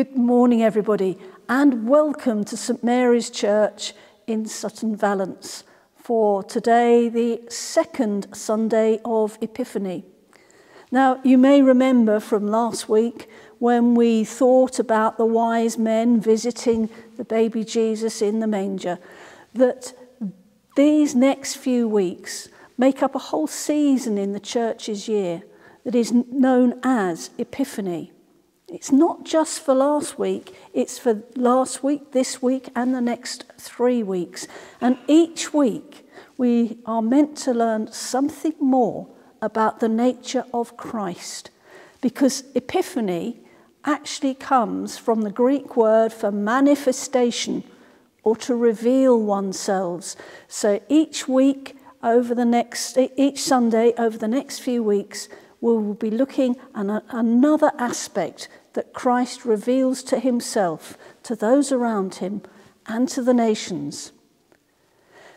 Good morning, everybody, and welcome to St Mary's Church in Sutton Valence for today, the second Sunday of Epiphany. Now, you may remember from last week when we thought about the wise men visiting the baby Jesus in the manger that these next few weeks make up a whole season in the church's year that is known as Epiphany. It's not just for last week, it's for last week, this week, and the next three weeks. And each week, we are meant to learn something more about the nature of Christ. Because Epiphany actually comes from the Greek word for manifestation or to reveal oneself. So each week, over the next, each Sunday, over the next few weeks, we will be looking at another aspect that Christ reveals to himself, to those around him, and to the nations.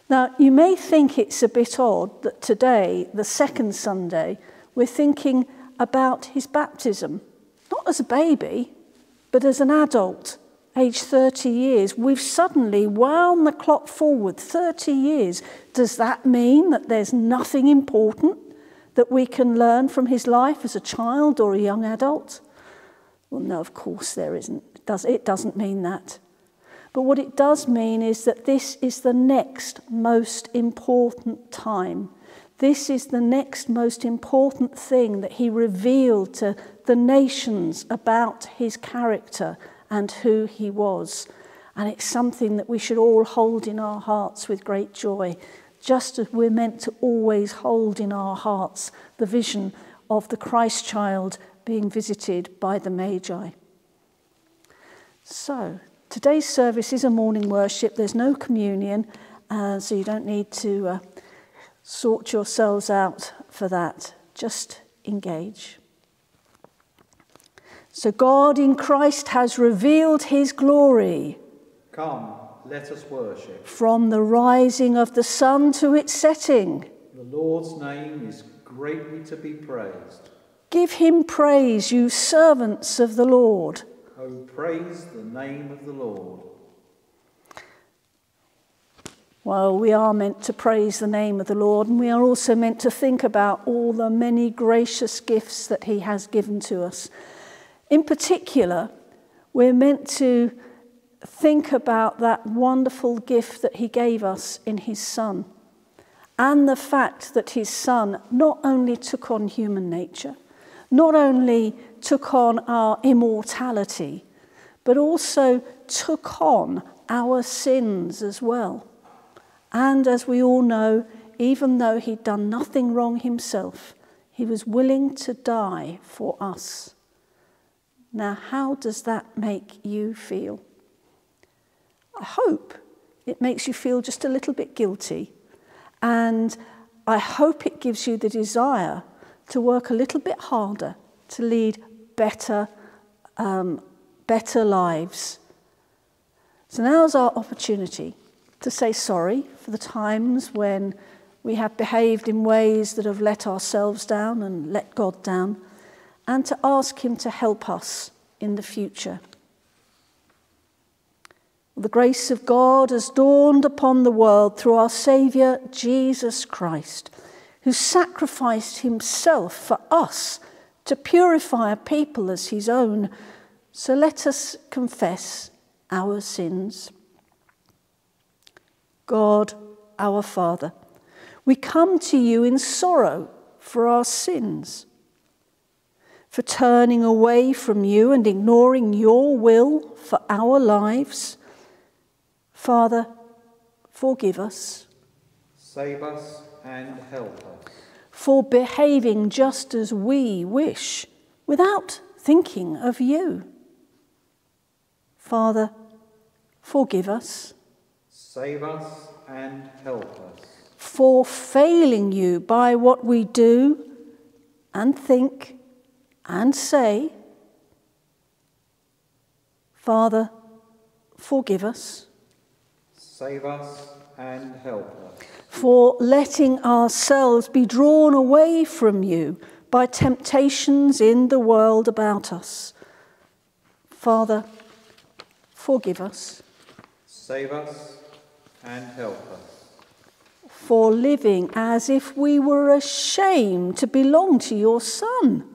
Now, you may think it's a bit odd that today, the second Sunday, we're thinking about his baptism, not as a baby, but as an adult, aged 30 years. We've suddenly wound the clock forward 30 years. Does that mean that there's nothing important that we can learn from his life as a child or a young adult? Well, no, of course there isn't. It, does, it doesn't mean that. But what it does mean is that this is the next most important time. This is the next most important thing that he revealed to the nations about his character and who he was. And it's something that we should all hold in our hearts with great joy, just as we're meant to always hold in our hearts the vision of the Christ child being visited by the Magi. So, today's service is a morning worship. There's no communion, uh, so you don't need to uh, sort yourselves out for that. Just engage. So, God in Christ has revealed his glory. Come, let us worship. From the rising of the sun to its setting. The Lord's name is greatly to be praised. Give him praise, you servants of the Lord. Oh, praise the name of the Lord. Well, we are meant to praise the name of the Lord, and we are also meant to think about all the many gracious gifts that He has given to us. In particular, we're meant to think about that wonderful gift that He gave us in His Son, and the fact that His Son not only took on human nature, not only took on our immortality, but also took on our sins as well. And as we all know, even though he'd done nothing wrong himself, he was willing to die for us. Now, how does that make you feel? I hope it makes you feel just a little bit guilty. And I hope it gives you the desire to work a little bit harder to lead better, um, better lives. So now's our opportunity to say sorry for the times when we have behaved in ways that have let ourselves down and let God down, and to ask Him to help us in the future. The grace of God has dawned upon the world through our Saviour Jesus Christ who sacrificed himself for us to purify a people as his own. So let us confess our sins. God, our Father, we come to you in sorrow for our sins, for turning away from you and ignoring your will for our lives. Father, forgive us. Save us and help us. For behaving just as we wish without thinking of you. Father, forgive us. Save us and help us. For failing you by what we do and think and say. Father, forgive us. Save us and help us for letting ourselves be drawn away from you by temptations in the world about us. Father, forgive us Save us and help us. for living as if we were ashamed to belong to your Son.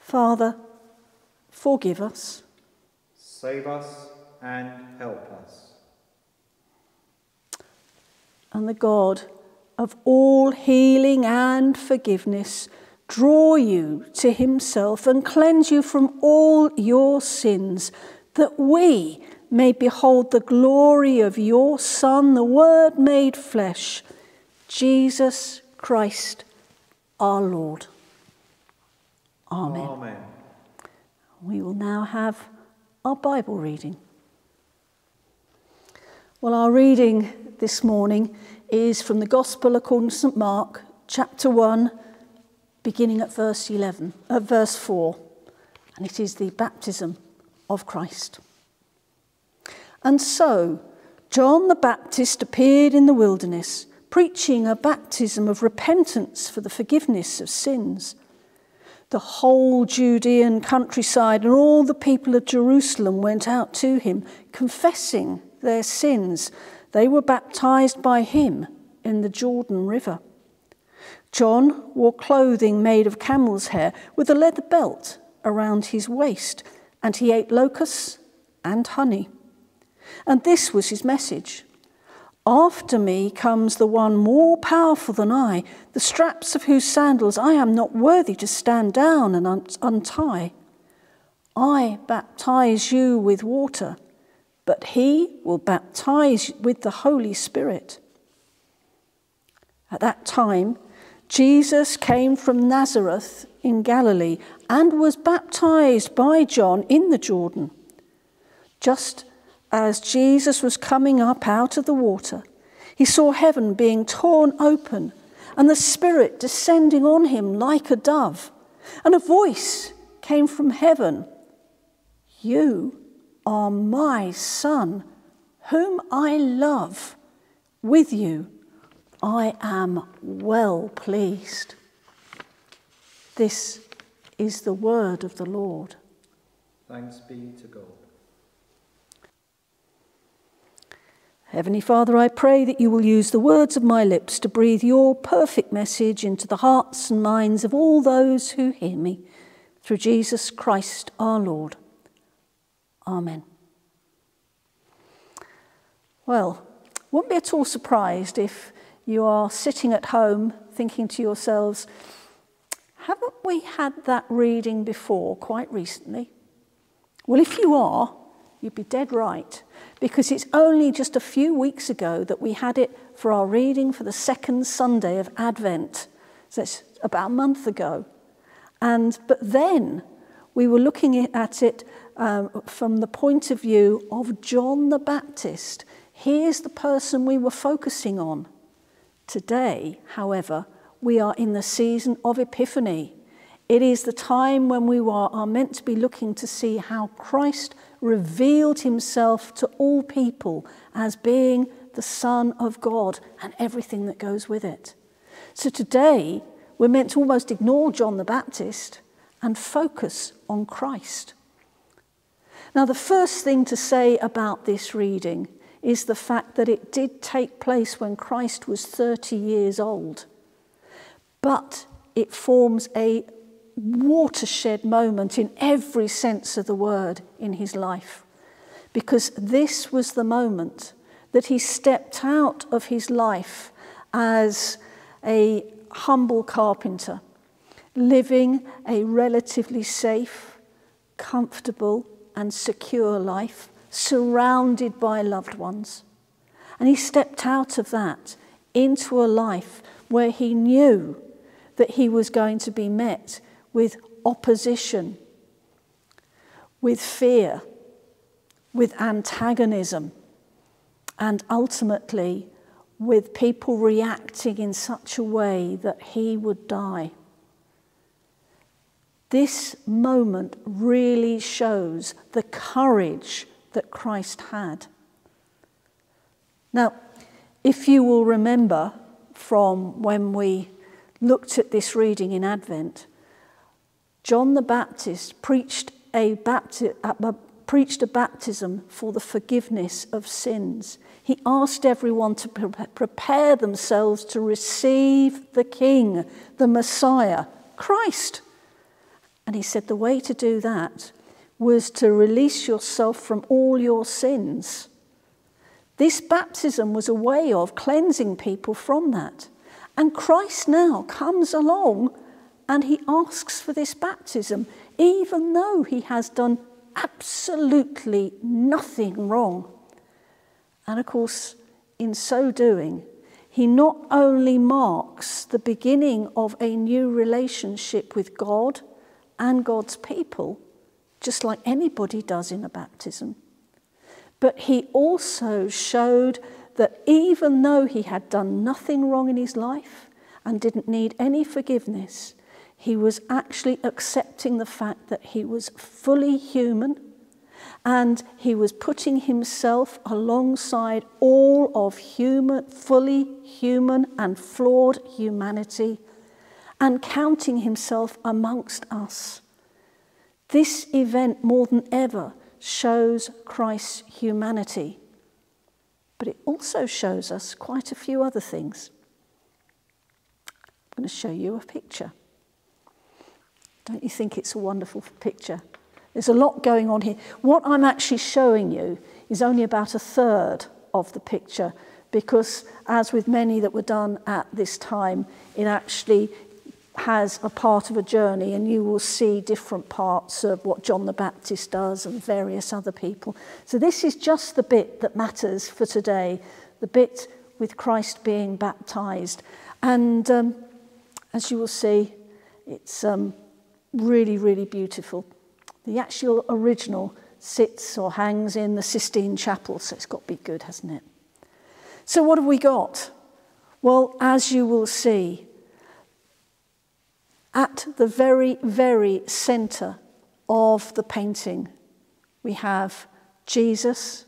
Father, forgive us. Save us and help us. And the God of all healing and forgiveness draw you to himself and cleanse you from all your sins, that we may behold the glory of your Son, the Word made flesh, Jesus Christ our Lord. Amen. Amen. We will now have our Bible reading. Well, our reading this morning is from the Gospel according to St Mark, chapter 1, beginning at verse 11, uh, verse 4, and it is the baptism of Christ. And so, John the Baptist appeared in the wilderness, preaching a baptism of repentance for the forgiveness of sins. The whole Judean countryside and all the people of Jerusalem went out to him, confessing their sins. They were baptized by him in the Jordan River. John wore clothing made of camel's hair with a leather belt around his waist, and he ate locusts and honey. And this was his message After me comes the one more powerful than I, the straps of whose sandals I am not worthy to stand down and untie. I baptize you with water, but he will baptize with the Holy Spirit. At that time, Jesus came from Nazareth in Galilee and was baptized by John in the Jordan. Just as Jesus was coming up out of the water, he saw heaven being torn open and the Spirit descending on him like a dove. And a voice came from heaven You are my Son, whom I love. With you I am well pleased. This is the word of the Lord. Thanks be to God. Heavenly Father, I pray that you will use the words of my lips to breathe your perfect message into the hearts and minds of all those who hear me. Through Jesus Christ our Lord. Amen. Well, won't be at all surprised if you are sitting at home thinking to yourselves, haven't we had that reading before quite recently? Well, if you are, you'd be dead right, because it's only just a few weeks ago that we had it for our reading for the second Sunday of Advent. So it's about a month ago. And, but then we were looking at it um, from the point of view of John the Baptist. Here's the person we were focusing on. Today, however, we are in the season of Epiphany. It is the time when we are meant to be looking to see how Christ revealed himself to all people as being the Son of God and everything that goes with it. So today, we're meant to almost ignore John the Baptist and focus on Christ. Now, the first thing to say about this reading is the fact that it did take place when Christ was 30 years old. But it forms a watershed moment in every sense of the word in his life. Because this was the moment that he stepped out of his life as a humble carpenter, living a relatively safe, comfortable, and secure life, surrounded by loved ones. And he stepped out of that into a life where he knew that he was going to be met with opposition, with fear, with antagonism, and ultimately with people reacting in such a way that he would die. This moment really shows the courage that Christ had. Now, if you will remember from when we looked at this reading in Advent, John the Baptist preached a, bapti- a, preached a baptism for the forgiveness of sins. He asked everyone to pre- prepare themselves to receive the King, the Messiah, Christ. And he said the way to do that was to release yourself from all your sins. This baptism was a way of cleansing people from that. And Christ now comes along and he asks for this baptism, even though he has done absolutely nothing wrong. And of course, in so doing, he not only marks the beginning of a new relationship with God and God's people, just like anybody does in a baptism, but he also showed that even though he had done nothing wrong in his life and didn't need any forgiveness, he was actually accepting the fact that he was fully human and he was putting himself alongside all of human, fully human and flawed humanity and counting himself amongst us. This event, more than ever, shows Christ's humanity, but it also shows us quite a few other things. I'm going to show you a picture. Don't you think it's a wonderful picture? There's a lot going on here. What I'm actually showing you is only about a third of the picture because, as with many that were done at this time, it actually has a part of a journey and you will see different parts of what John the Baptist does and various other people. So this is just the bit that matters for today, the bit with Christ being baptized. And um, as you will see, it's um, really, really beautiful. The actual original sits or hangs in the Sistine Chapel, so it's got to be good, hasn't it? So, what have we got? Well, as you will see, at the very, very centre of the painting, we have Jesus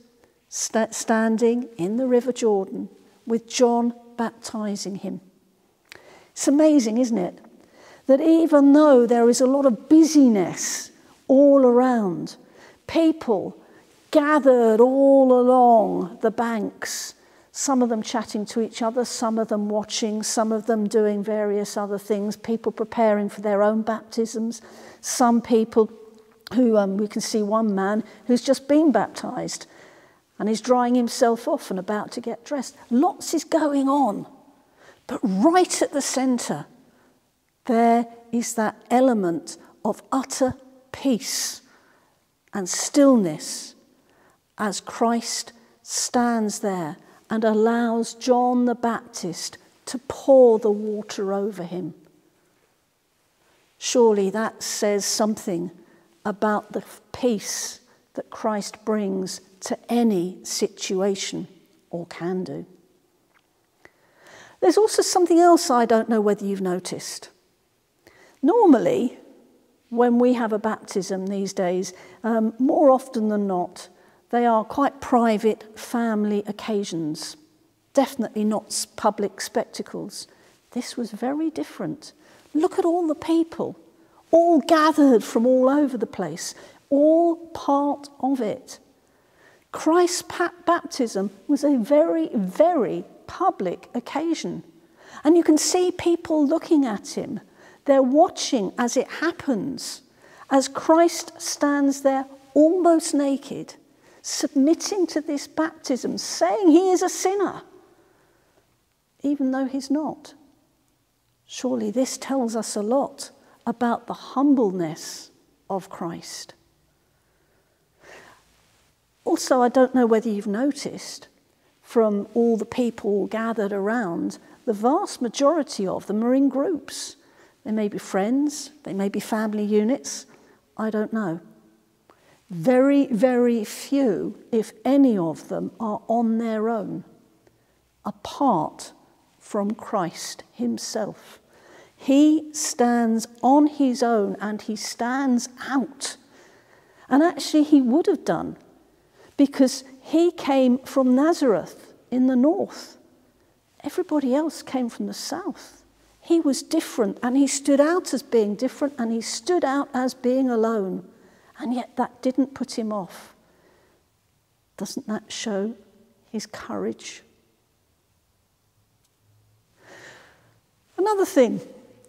st- standing in the River Jordan with John baptizing him. It's amazing, isn't it? That even though there is a lot of busyness all around. People gathered all along the banks, some of them chatting to each other, some of them watching, some of them doing various other things, people preparing for their own baptisms, some people who um, we can see one man who's just been baptized and is drying himself off and about to get dressed. Lots is going on. But right at the center, there is that element of utter peace and stillness as Christ stands there and allows John the Baptist to pour the water over him. Surely that says something about the peace that Christ brings to any situation or can do. There's also something else I don't know whether you've noticed. Normally, when we have a baptism these days, um, more often than not, they are quite private family occasions, definitely not public spectacles. This was very different. Look at all the people, all gathered from all over the place, all part of it. Christ's baptism was a very, very public occasion. And you can see people looking at him they're watching as it happens, as Christ stands there almost naked, submitting to this baptism, saying he is a sinner, even though he's not. Surely this tells us a lot about the humbleness of Christ. Also, I don't know whether you've noticed from all the people gathered around, the vast majority of them are in groups. They may be friends, they may be family units, I don't know. Very, very few, if any of them, are on their own, apart from Christ Himself. He stands on His own and He stands out. And actually, He would have done because He came from Nazareth in the north. Everybody else came from the south. He was different and he stood out as being different and he stood out as being alone. And yet that didn't put him off. Doesn't that show his courage? Another thing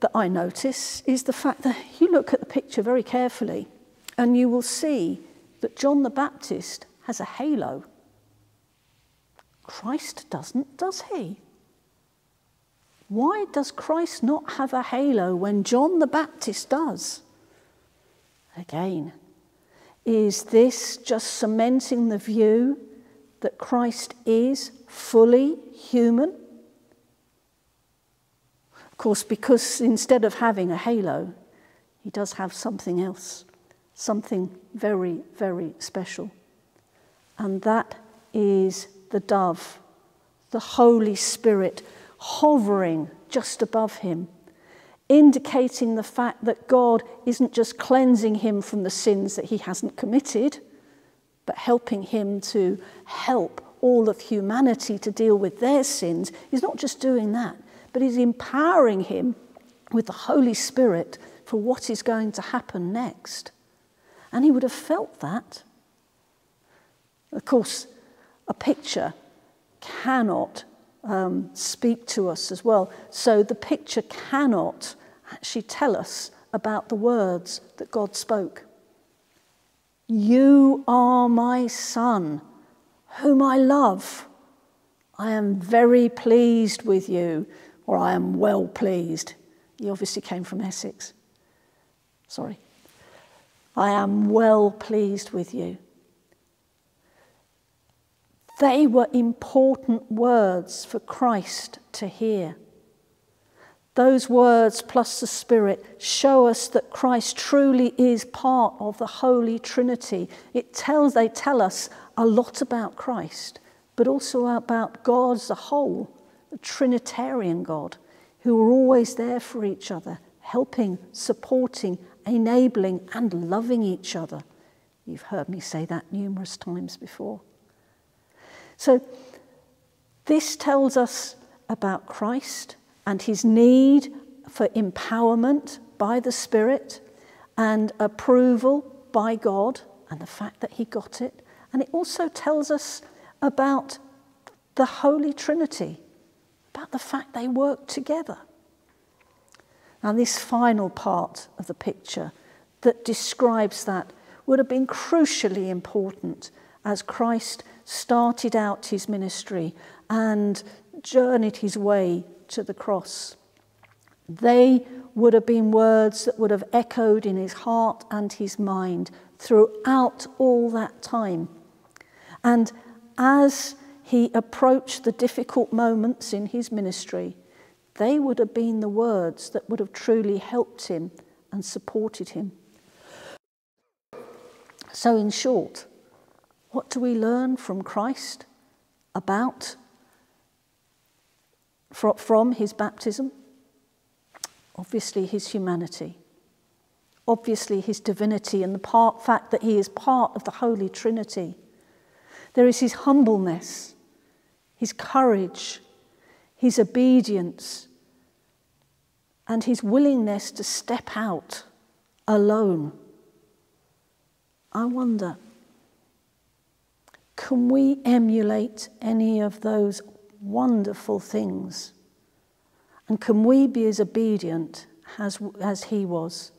that I notice is the fact that you look at the picture very carefully and you will see that John the Baptist has a halo. Christ doesn't, does he? Why does Christ not have a halo when John the Baptist does? Again, is this just cementing the view that Christ is fully human? Of course, because instead of having a halo, he does have something else, something very, very special. And that is the dove, the Holy Spirit hovering just above him, indicating the fact that God isn't just cleansing him from the sins that he hasn't committed, but helping him to help all of humanity to deal with their sins. He's not just doing that, but he's empowering him with the Holy Spirit for what is going to happen next. And he would have felt that. Of course, a picture cannot um, speak to us as well. So the picture cannot actually tell us about the words that God spoke. You are my son, whom I love. I am very pleased with you, or I am well pleased. He obviously came from Essex. Sorry. I am well pleased with you. They were important words for Christ to hear. Those words plus the Spirit show us that Christ truly is part of the Holy Trinity. It tells, they tell us a lot about Christ, but also about God as a whole, the Trinitarian God, who are always there for each other, helping, supporting, enabling, and loving each other. You've heard me say that numerous times before. So, this tells us about Christ and his need for empowerment by the Spirit and approval by God and the fact that he got it. And it also tells us about the Holy Trinity, about the fact they work together. And this final part of the picture that describes that would have been crucially important as Christ started out his ministry and journeyed his way to the cross. They would have been words that would have echoed in his heart and his mind throughout all that time. And as he approached the difficult moments in his ministry, they would have been the words that would have truly helped him and supported him. So, in short, what do we learn from Christ about from his baptism? Obviously, his humanity. Obviously, his divinity and the part, fact that he is part of the Holy Trinity. There is his humbleness, his courage, his obedience, and his willingness to step out alone. I wonder can we emulate any of those wonderful things? And can we be as obedient as, as he was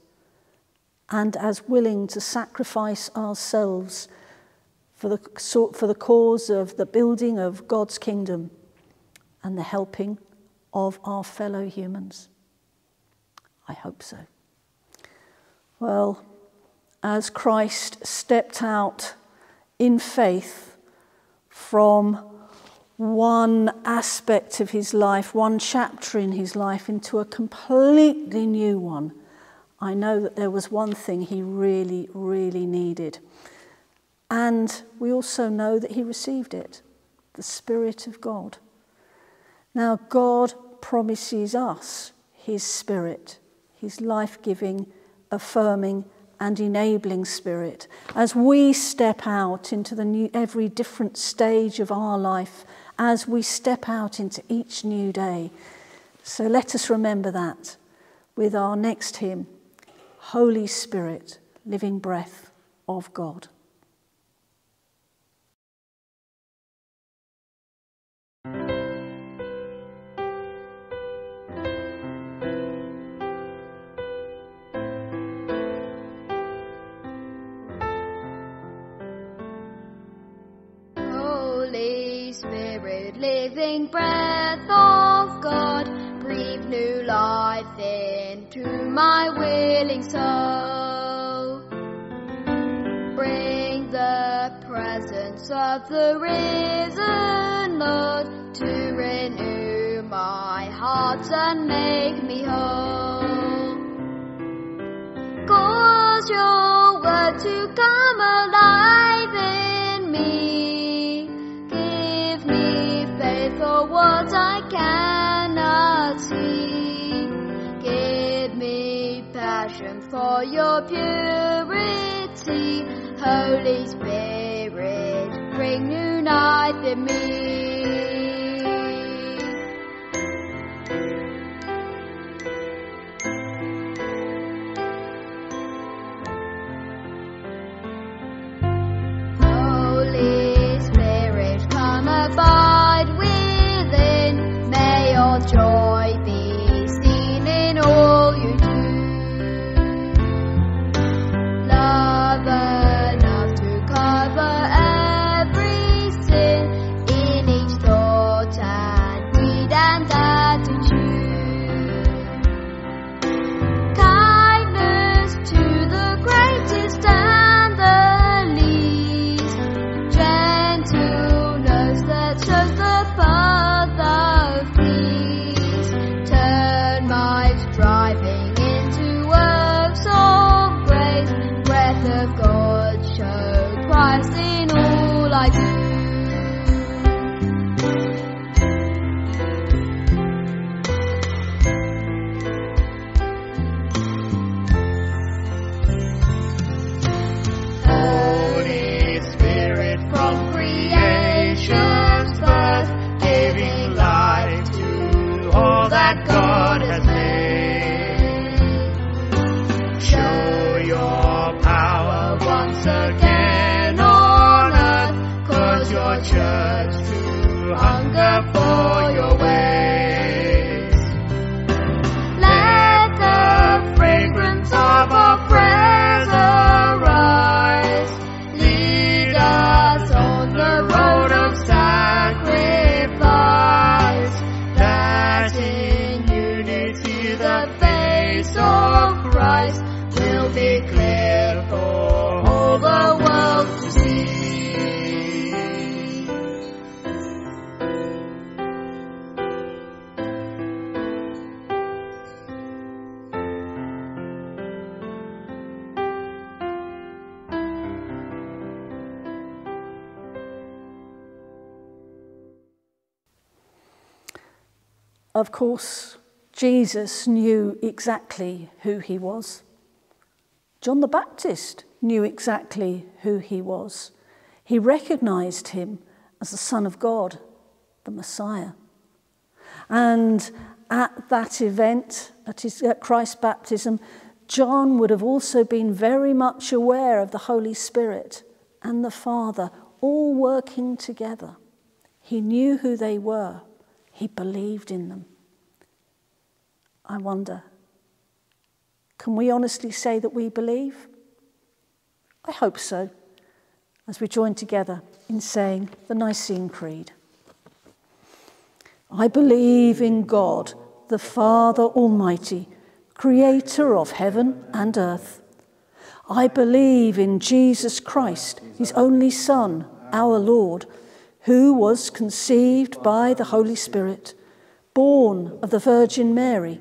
and as willing to sacrifice ourselves for the, for the cause of the building of God's kingdom and the helping of our fellow humans? I hope so. Well, as Christ stepped out in faith from one aspect of his life, one chapter in his life, into a completely new one, I know that there was one thing he really, really needed. And we also know that he received it the Spirit of God. Now, God promises us his Spirit, his life giving, affirming, and enabling spirit as we step out into the new, every different stage of our life, as we step out into each new day. So let us remember that with our next hymn Holy Spirit, living breath, of God. Spirit, living breath of God, breathe new life into my willing soul. Bring the presence of the risen Lord to renew my heart and make me whole. Cause your word to come cannot see. Give me passion for your purity. Holy Spirit, bring new life in me. Of course, Jesus knew exactly who he was. John the Baptist knew exactly who he was. He recognized him as the Son of God, the Messiah. And at that event, at, his, at Christ's baptism, John would have also been very much aware of the Holy Spirit and the Father all working together. He knew who they were, he believed in them. I wonder, can we honestly say that we believe? I hope so, as we join together in saying the Nicene Creed. I believe in God, the Father Almighty, creator of heaven and earth. I believe in Jesus Christ, his only Son, our Lord, who was conceived by the Holy Spirit, born of the Virgin Mary,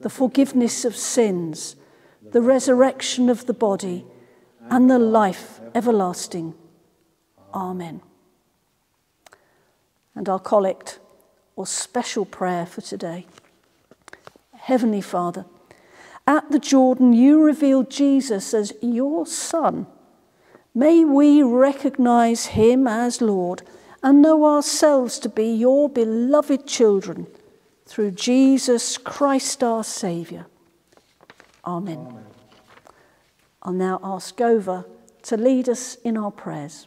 the forgiveness of sins, the resurrection of the body, and the life everlasting. Amen. And our collect or special prayer for today. Heavenly Father, at the Jordan you revealed Jesus as your Son. May we recognize him as Lord and know ourselves to be your beloved children through Jesus Christ our Saviour. Amen. Amen. I'll now ask Gova to lead us in our prayers.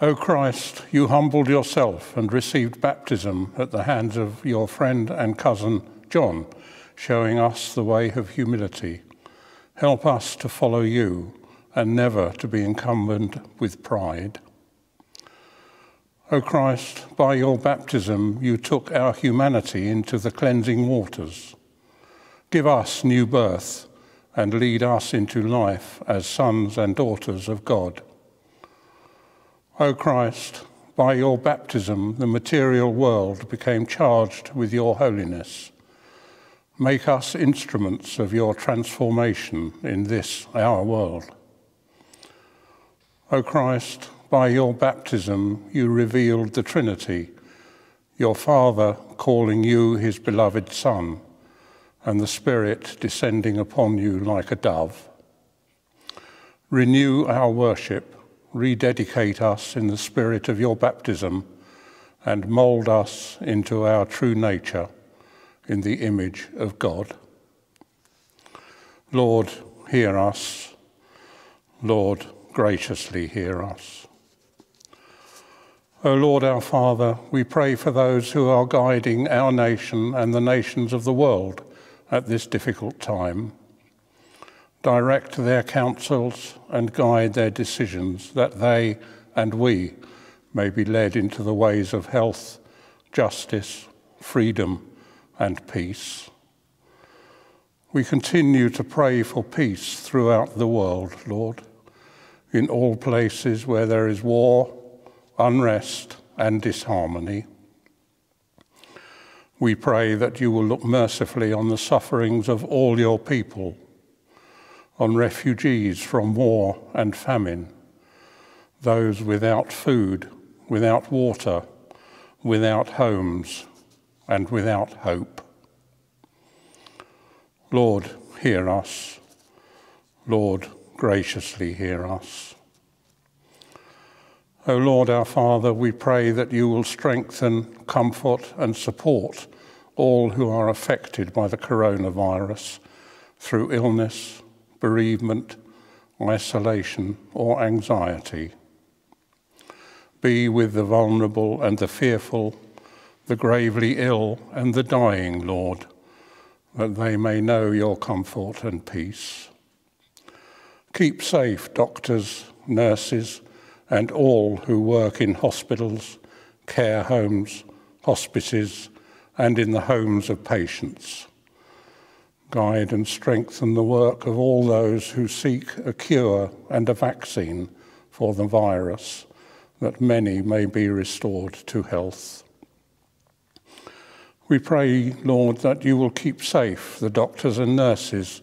O Christ, you humbled yourself and received baptism at the hands of your friend and cousin John, showing us the way of humility. Help us to follow you and never to be encumbered with pride. O Christ, by your baptism you took our humanity into the cleansing waters. Give us new birth and lead us into life as sons and daughters of God. O Christ, by your baptism the material world became charged with your holiness. Make us instruments of your transformation in this our world. O Christ, by your baptism you revealed the Trinity, your Father calling you his beloved Son and the Spirit descending upon you like a dove. Renew our worship, rededicate us in the spirit of your baptism, and mould us into our true nature in the image of God. Lord, hear us. Lord, graciously hear us. O Lord our Father, we pray for those who are guiding our nation and the nations of the world at this difficult time. Direct their counsels and guide their decisions that they and we may be led into the ways of health, justice, freedom, and peace. We continue to pray for peace throughout the world, Lord, in all places where there is war, unrest, and disharmony. We pray that you will look mercifully on the sufferings of all your people, on refugees from war and famine, those without food, without water, without homes, and without hope. Lord, hear us. Lord, graciously hear us. O Lord our Father, we pray that you will strengthen, comfort, and support all who are affected by the coronavirus through illness, bereavement, isolation, or anxiety. Be with the vulnerable and the fearful, the gravely ill and the dying, Lord, that they may know your comfort and peace. Keep safe doctors, nurses, and all who work in hospitals, care homes, hospices, and in the homes of patients. Guide and strengthen the work of all those who seek a cure and a vaccine for the virus, that many may be restored to health. We pray, Lord, that you will keep safe the doctors and nurses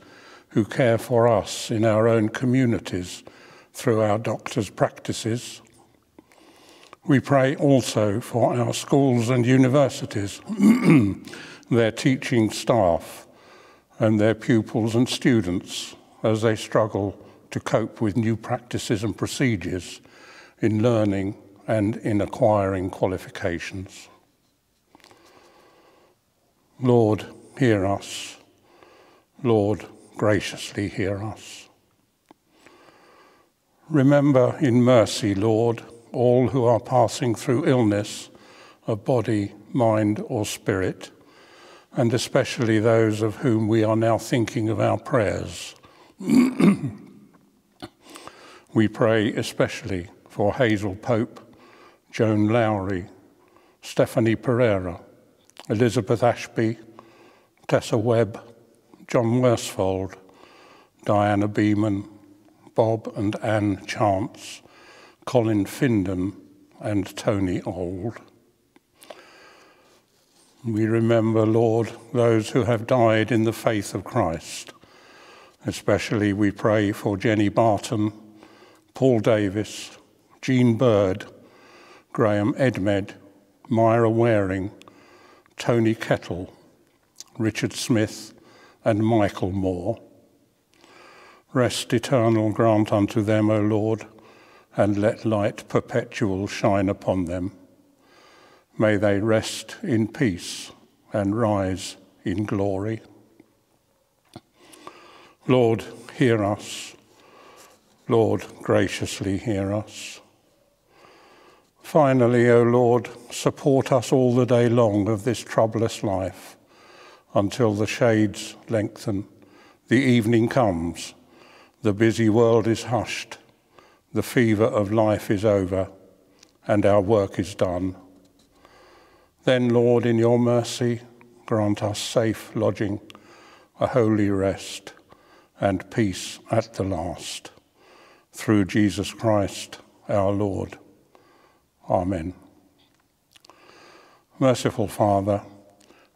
who care for us in our own communities through our doctors' practices. We pray also for our schools and universities, their teaching staff, and their pupils and students as they struggle to cope with new practices and procedures in learning and in acquiring qualifications. Lord, hear us. Lord, graciously hear us. Remember in mercy, Lord, all who are passing through illness of body, mind, or spirit, and especially those of whom we are now thinking of our prayers. we pray especially for Hazel Pope, Joan Lowry, Stephanie Pereira, Elizabeth Ashby, Tessa Webb, John Worsfold, Diana Beeman, Bob and Anne Chance, Colin Findon, and Tony Old. We remember, Lord, those who have died in the faith of Christ, Especially we pray for Jenny Barton, Paul Davis, Jean Bird, Graham Edmed, Myra Waring, Tony Kettle, Richard Smith, and Michael Moore. Rest eternal grant unto them, O Lord, and let light perpetual shine upon them. May they rest in peace and rise in glory. Lord, hear us. Lord, graciously hear us. Finally, O Lord, support us all the day long of this troublous life until the shades lengthen, the evening comes, the busy world is hushed, the fever of life is over, and our work is done. Then, Lord, in your mercy, grant us safe lodging, a holy rest, and peace at the last. Through Jesus Christ our Lord. Amen. Merciful Father,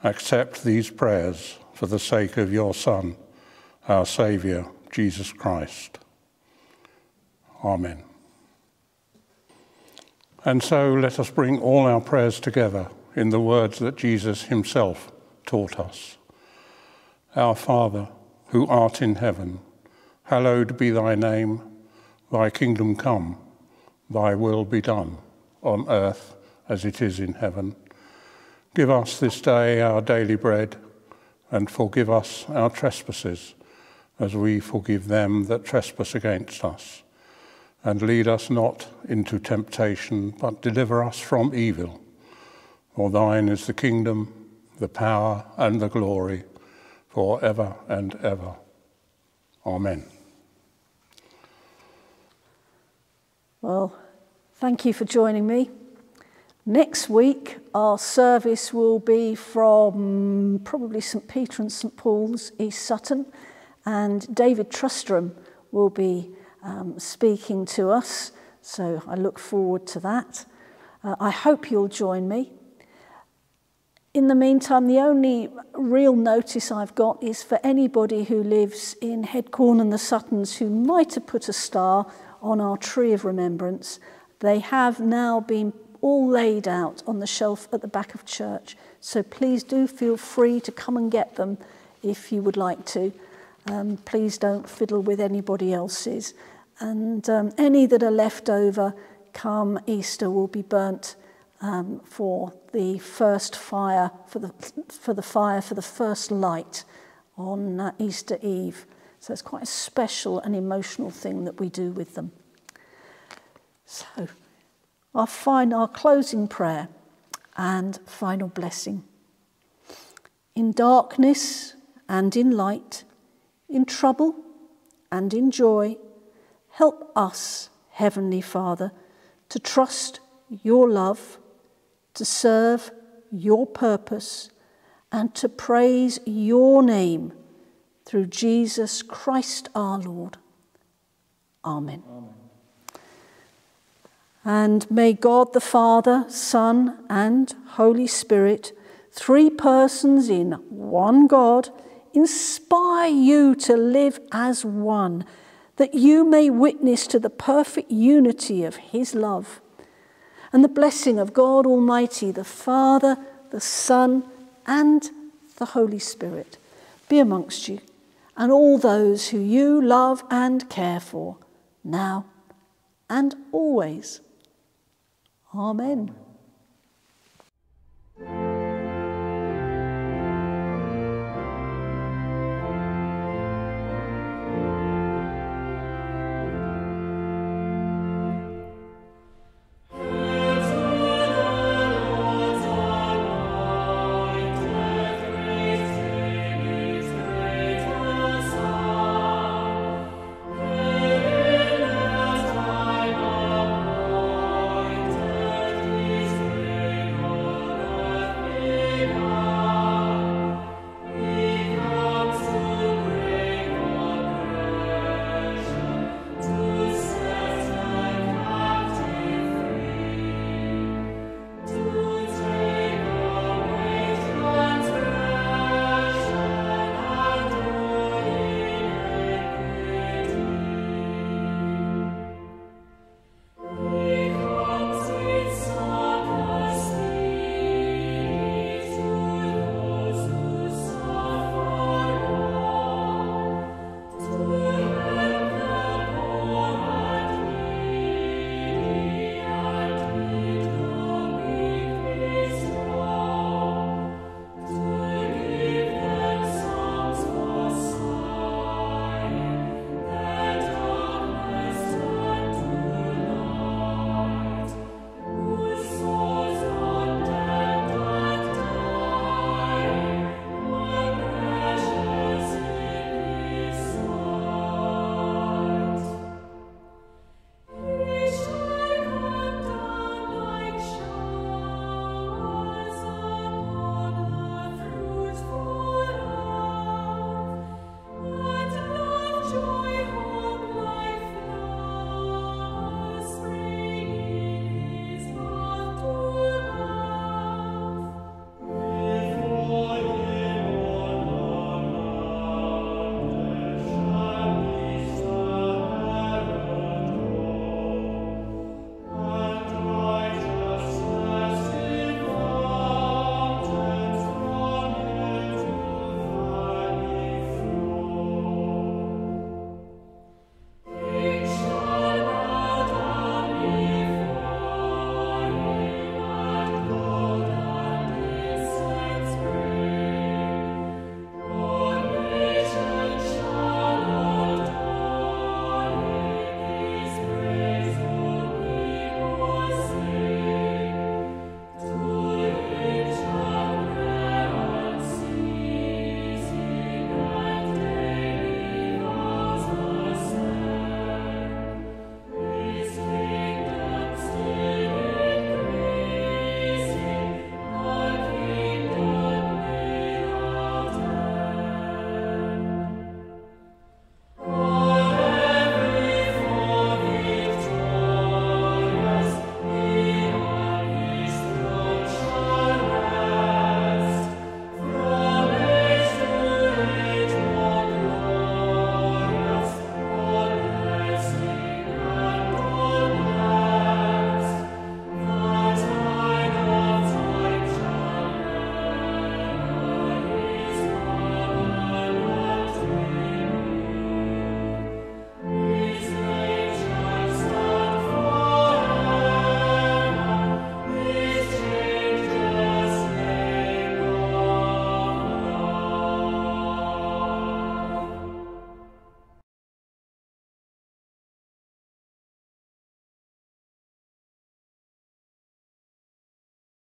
accept these prayers for the sake of your Son, our Saviour, Jesus Christ. Amen. And so let us bring all our prayers together in the words that Jesus himself taught us. Our Father, who art in heaven, hallowed be thy name, thy kingdom come, thy will be done on earth as it is in heaven. Give us this day our daily bread, and forgive us our trespasses, as we forgive them that trespass against us. And lead us not into temptation, but deliver us from evil. For thine is the kingdom, the power, and the glory, for ever and ever. Amen. Well, Thank you for joining me. Next week, our service will be from probably St Peter and St Paul's, East Sutton, and David Trustram will be um, speaking to us. So I look forward to that. Uh, I hope you'll join me. In the meantime, the only real notice I've got is for anybody who lives in Headcorn and the Suttons who might have put a star on our tree of remembrance. They have now been all laid out on the shelf at the back of church. So please do feel free to come and get them if you would like to. Um, please don't fiddle with anybody else's. And um, any that are left over come Easter will be burnt um, for the first fire, for the, for the fire, for the first light on uh, Easter Eve. So it's quite a special and emotional thing that we do with them. So, our, final, our closing prayer and final blessing. In darkness and in light, in trouble and in joy, help us, Heavenly Father, to trust your love, to serve your purpose, and to praise your name through Jesus Christ our Lord. Amen. Amen. And may God the Father, Son, and Holy Spirit, three persons in one God, inspire you to live as one, that you may witness to the perfect unity of His love. And the blessing of God Almighty, the Father, the Son, and the Holy Spirit be amongst you and all those who you love and care for, now and always. Amen.